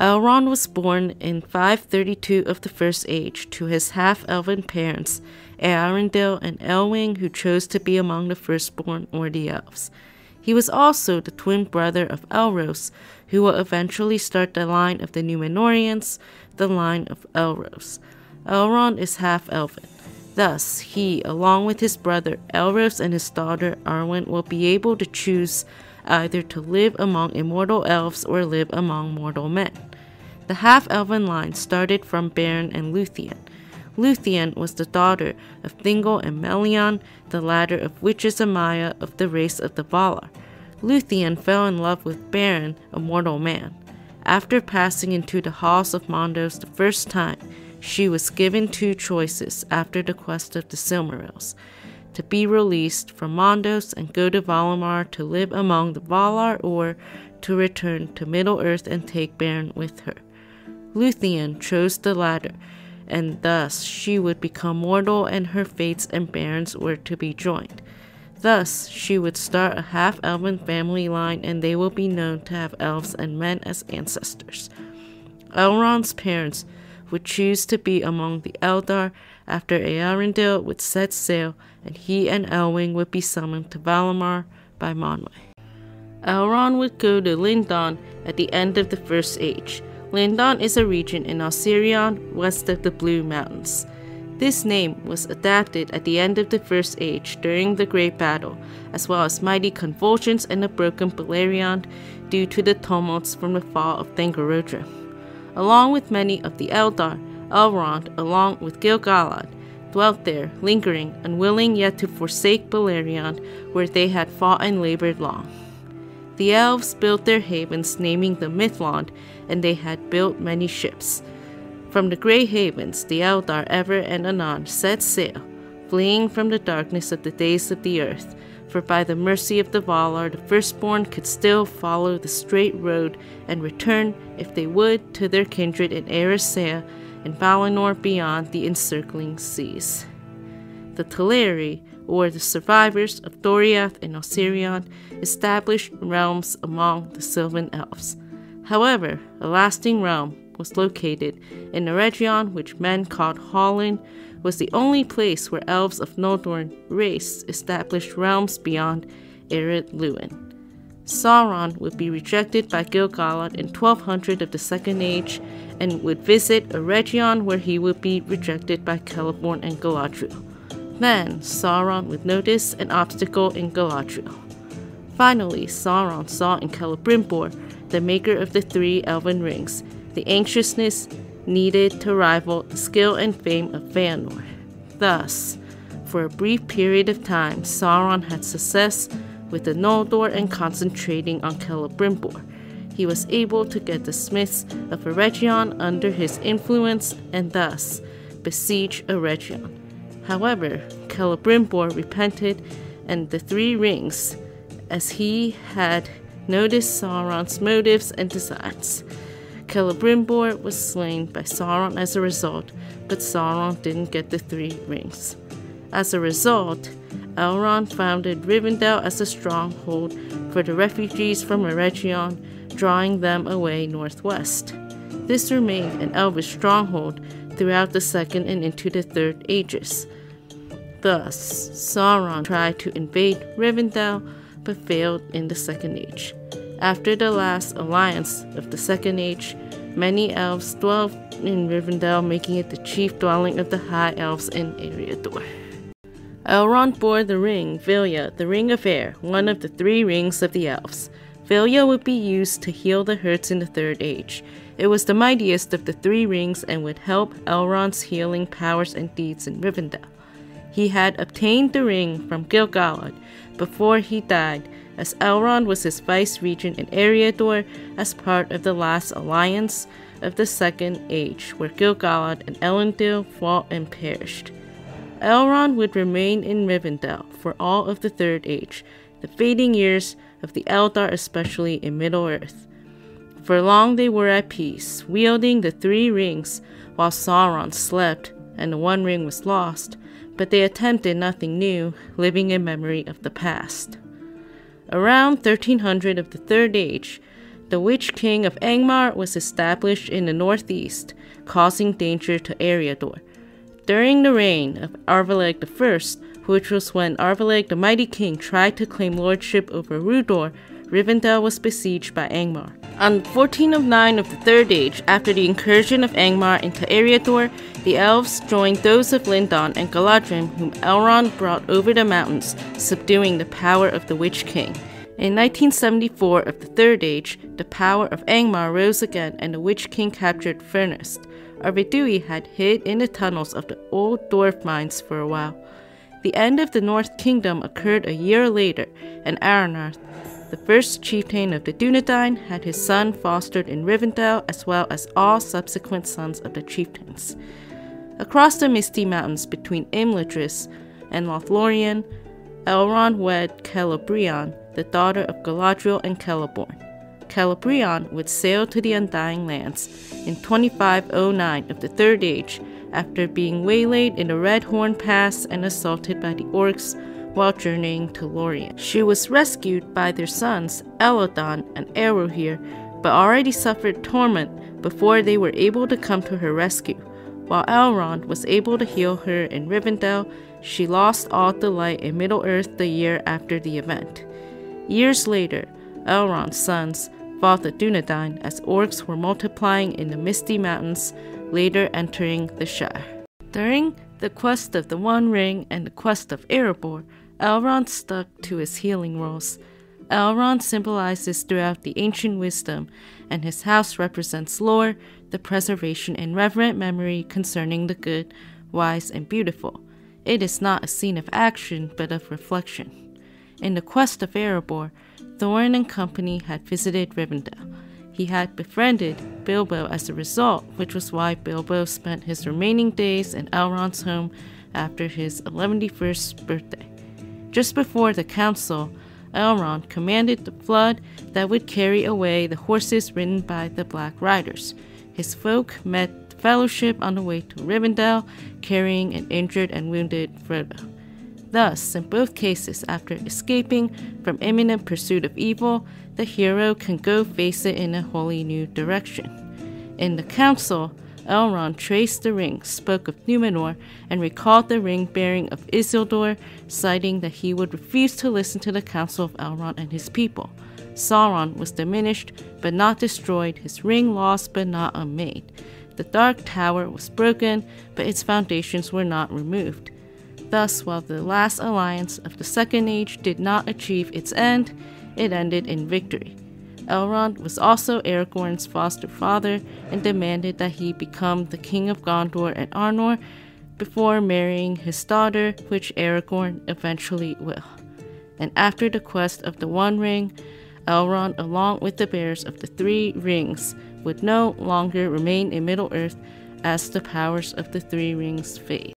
Uh, Elrond was born in 532 of the First Age to his half elven parents, Eärendil and Elwing, who chose to be among the firstborn or the elves. He was also the twin brother of Elros, who will eventually start the line of the Númenóreans, the line of Elros. Elrond is half elven. Thus, he, along with his brother Elros and his daughter Arwen, will be able to choose either to live among immortal elves or live among mortal men. The half elven line started from Beren and Luthien. Luthien was the daughter of Thingol and Melian, the latter of which is a Maia of the race of the Valar. Luthien fell in love with Beren, a mortal man. After passing into the halls of Mandos the first time, she was given two choices after the quest of the Silmarils to be released from Mandos and go to Valimar to live among the Valar, or to return to Middle Earth and take Beren with her. Luthien chose the latter, and thus she would become mortal and her fates and Beren's were to be joined. Thus, she would start a half elven family line, and they will be known to have elves and men as ancestors. Elrond's parents would choose to be among the Eldar after Eärendil would set sail, and he and Elwing would be summoned to Valimar by Manwe. Elrond would go to Lindon at the end of the First Age. Lindon is a region in Ossiriand west of the Blue Mountains. This name was adapted at the end of the First Age during the Great Battle, as well as mighty convulsions and a broken Beleriand due to the tumults from the fall of Thangorodrim. Along with many of the Eldar, Elrond, along with Gil-galad, dwelt there, lingering, unwilling yet to forsake Beleriand, where they had fought and labored long. The elves built their havens, naming them Mithlond, and they had built many ships. From the Grey Havens, the Eldar ever and anon set sail, fleeing from the darkness of the days of the earth, for by the mercy of the Valar, the firstborn could still follow the straight road and return, if they would, to their kindred in Eressëa and Valinor beyond the encircling seas. The Teleri, or the survivors of Doriath and Ossiriand, established realms among the Sylvan elves. However, a lasting realm was located in Eregion, which men called Hollin, was the only place where elves of Noldor race established realms beyond Ered Luin. Sauron would be rejected by Gil-galad in 1200 of the Second Age and would visit Eregion where he would be rejected by Celeborn and Galadriel. Then Sauron would notice an obstacle in Galadriel. Finally, Sauron saw in Celebrimbor, the maker of the three elven rings, the anxiousness needed to rival the skill and fame of Feanor. Thus, for a brief period of time, Sauron had success with the Noldor and concentrating on Celebrimbor. He was able to get the smiths of Eregion under his influence and thus besiege Eregion. However, Celebrimbor repented and the Three Rings, as he had noticed Sauron's motives and designs. Celebrimbor was slain by Sauron as a result, but Sauron didn't get the three rings. As a result, Elrond founded Rivendell as a stronghold for the refugees from Eregion, drawing them away northwest. This remained an elvish stronghold throughout the Second and into the Third Ages. Thus, Sauron tried to invade Rivendell but failed in the Second Age. After the last alliance of the Second Age, many elves dwelt in Rivendell, making it the chief dwelling of the High Elves in Eriador. Elrond bore the ring, Vilya, the Ring of Air, one of the three rings of the elves. Vilya would be used to heal the hurts in the Third Age. It was the mightiest of the three rings and would help Elrond's healing powers and deeds in Rivendell. He had obtained the ring from Gil-galad before he died, as Elrond was his vice regent in Eriador as part of the last alliance of the Second Age, where Gil-galad and Elendil fought and perished. Elrond would remain in Rivendell for all of the Third Age, the fading years of the Eldar, especially in Middle-earth. For long they were at peace, wielding the three rings while Sauron slept and the one ring was lost, but they attempted nothing new, living in memory of the past. Around 1300 of the Third Age, the Witch King of Angmar was established in the northeast, causing danger to Eriador. During the reign of Arveleg I, which was when Arveleg the Mighty King tried to claim lordship over Rhudaur, Rivendell was besieged by Angmar. On 14 of 9 of the Third Age, after the incursion of Angmar into Eriador, the elves joined those of Lindon and Galadhrim, whom Elrond brought over the mountains, subduing the power of the Witch King. In 1974 of the Third Age, the power of Angmar rose again and the Witch King captured Fornost. Arvedui had hid in the tunnels of the old dwarf mines for a while. The end of the North Kingdom occurred a year later, and Aranarth, the first chieftain of the Dunedain, had his son fostered in Rivendell as well as all subsequent sons of the chieftains. Across the misty mountains between Imladris and Lothlorien, Elrond wed Celebrian, the daughter of Galadriel and Celeborn. Celebrian would sail to the Undying Lands in 2509 of the Third Age after being waylaid in the Red Horn Pass and assaulted by the orcs while journeying to Lorien. She was rescued by their sons Elladan and Elrohir, but already suffered torment before they were able to come to her rescue. While Elrond was able to heal her in Rivendell, she lost all delight in Middle Earth the year after the event. Years later, Elrond's sons fought the Dunedain as orcs were multiplying in the Misty Mountains, later entering the Shire. During the quest of the One Ring and the quest of Erebor, Elrond stuck to his healing roles. Elrond symbolizes throughout the ancient wisdom, and his house represents lore, the preservation and reverent memory concerning the good, wise, and beautiful. It is not a scene of action, but of reflection. In the quest of Erebor, Thorin and company had visited Rivendell. He had befriended Bilbo as a result, which was why Bilbo spent his remaining days in Elrond's home after his 111st birthday. Just before the council, Elrond commanded the flood that would carry away the horses ridden by the Black Riders. His folk met the fellowship on the way to Rivendell, carrying an injured and wounded Frodo. Thus, in both cases, after escaping from imminent pursuit of evil, the hero can go face it in a wholly new direction. In the council, Elrond traced the ring, spoke of Numenor, and recalled the ring bearing of Isildur, citing that he would refuse to listen to the counsel of Elrond and his people. Sauron was diminished but not destroyed, his ring lost but not unmade. The Dark Tower was broken, but its foundations were not removed. Thus, while the last alliance of the Second Age did not achieve its end, it ended in victory. Elrond was also Aragorn's foster father and demanded that he become the king of Gondor and Arnor before marrying his daughter, which Aragorn eventually will. And after the quest of the One Ring, Elrond, along with the bearers of the Three Rings, would no longer remain in Middle Earth as the powers of the Three Rings fade.